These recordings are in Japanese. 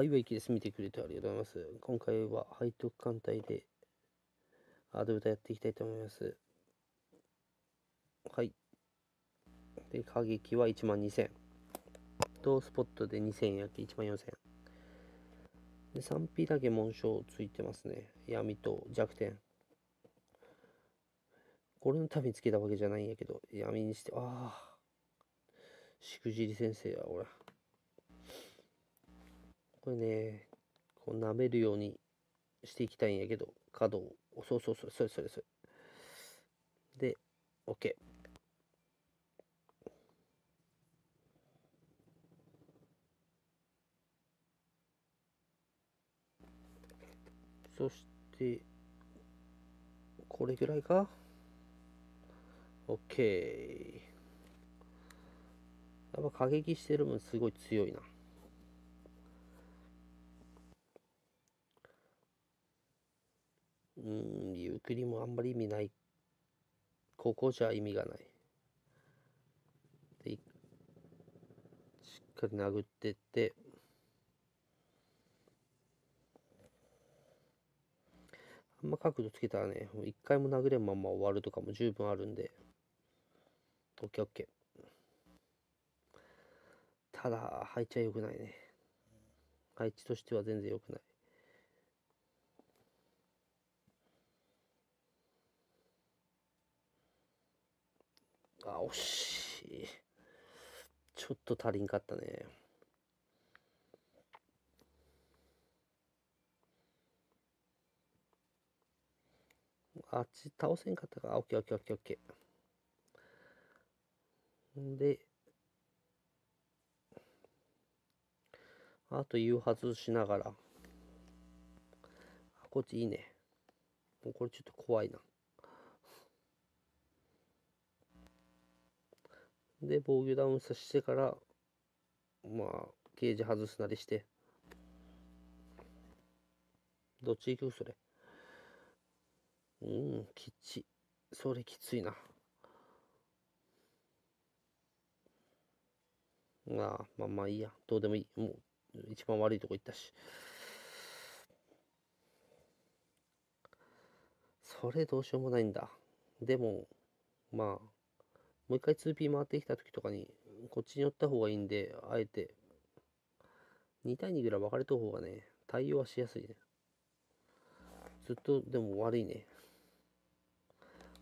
はい、ウェイキです。見てくれてありがとうございます。今回は背徳艦隊でアドブタやっていきたいと思います。はい。で、過激は1万2000。と、スポットで2000やって1万4000。で、3P だけ紋章ついてますね。闇と弱点。これのためにつけたわけじゃないんやけど、闇にして、ああ。しくじり先生や、俺。これね、こう舐めるようにしていきたいんやけど、角を、そうそうそう、それそれそれ。で、OK。そして、これぐらいか ?OK。やっぱ過激してる分すごい強いな。うん、ゆっくりもあんまり意味ない。ここじゃ意味がない。で、しっかり殴ってって、あんま角度つけたらね、一回も殴れんまま終わるとかも十分あるんで、オッケーオッケー。ただ、配置は良くないね。配置としては全然良くない。あ、し。ちょっと足りんかったね。あっち倒せんかったか。オッケーオッケーオッケーオッケー。で、あと誘発しながら。あこっちいいね。もうこれちょっと怖いな。で、防御ダウンさせてから、まあ、ゲージ外すなりして。どっち行く？それ。うん、きっち。それきついな。まあ、まあまあいいや。どうでもいい。もう、一番悪いとこ行ったし。それどうしようもないんだ。でも、まあ、もう一回 2P 回ってきた時とかに、こっちに寄った方がいいんで、あえて、2対2ぐらい分かれた方がね、対応はしやすいね。ずっとでも悪いね。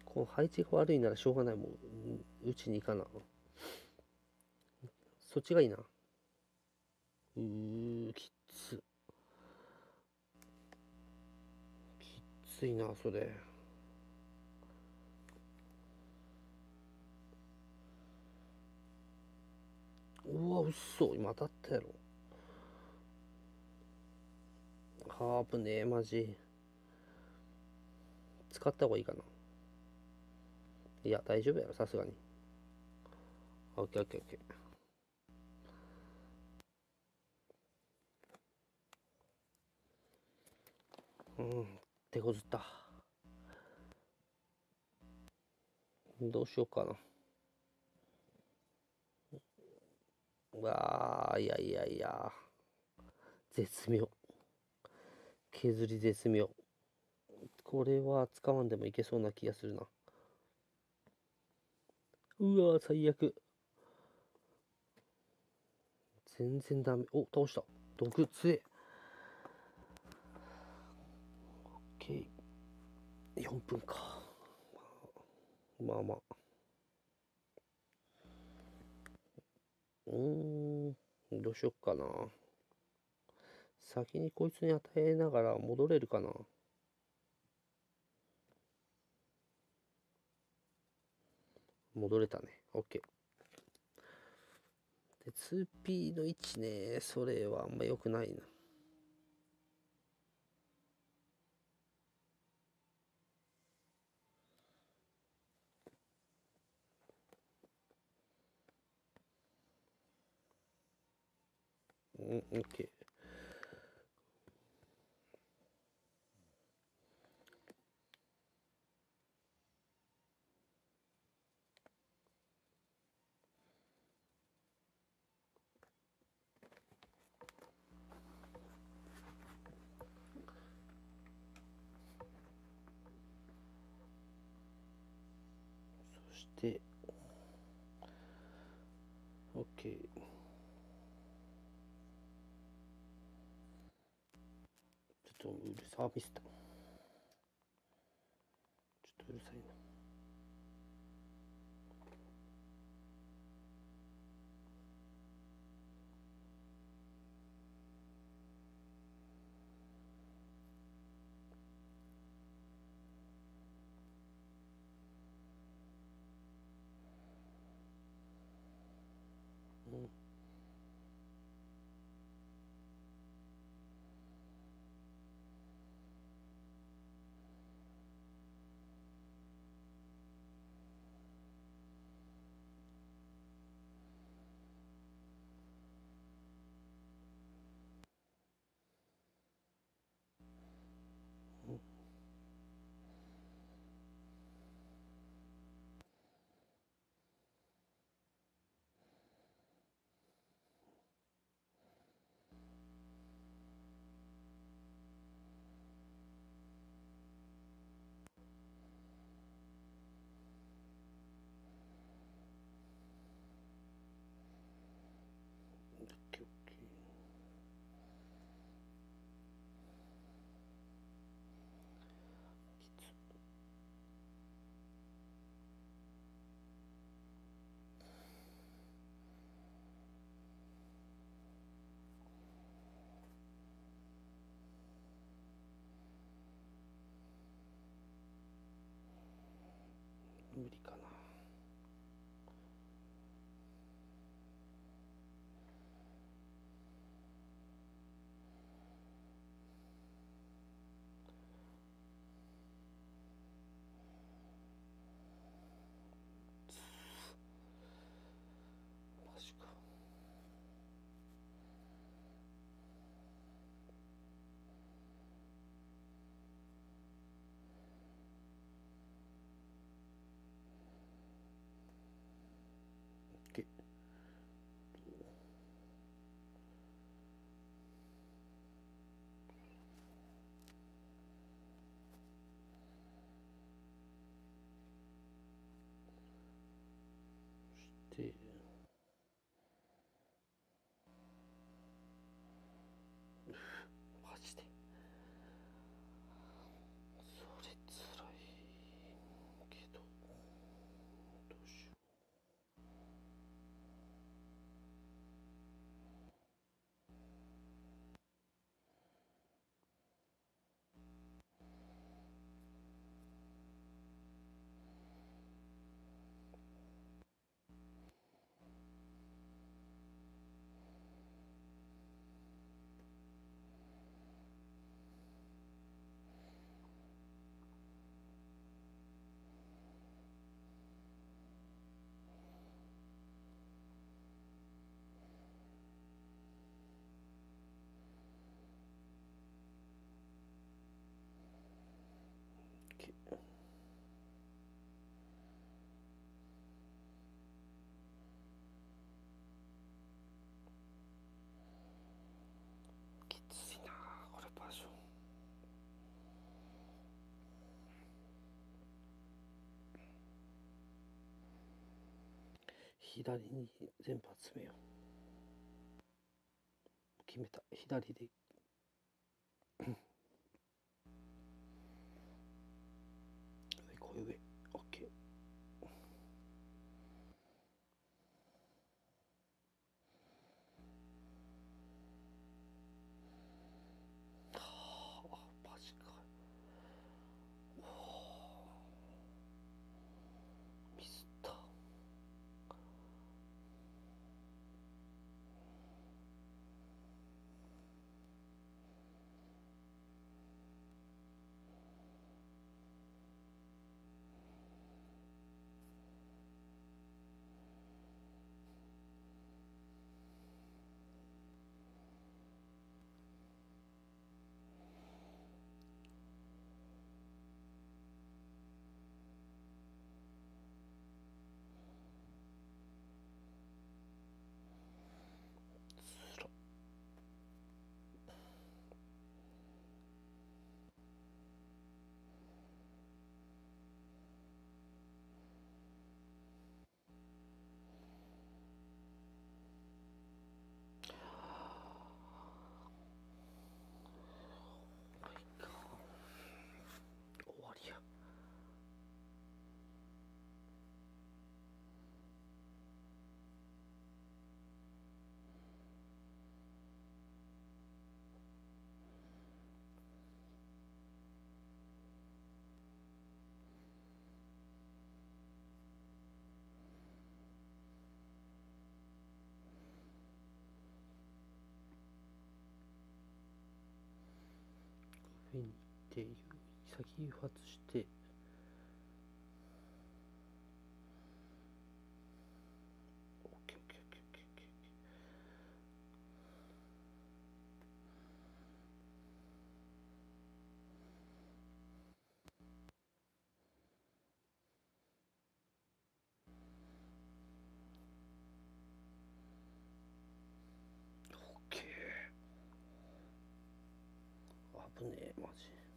こう配置が悪いならしょうがないもん。うちに行かな。そっちがいいな。うー、きつ。きついな、それ。うわ、嘘。今当たったやろ。ハープねえマジ。使った方がいいかな。いや、大丈夫やろ、さすがに。オッケーオッケーオッケー。うん、手こずった。どうしようかな。うわあ、いやいやいや。絶妙。削り絶妙。これは使わんでもいけそうな気がするな。うわー最悪。全然ダメ。お、倒した。毒強え。オッケー。4分か。まあまあ。うーん、どうしよっかな。先にこいつに与えながら戻れるかな。戻れたね。OK。で、2P の位置ね、それはあんま良くないな。OK。そして 서비스다. 아메리카 左に全部集めよう。決めた。左で。フェンっていう先発して忘记。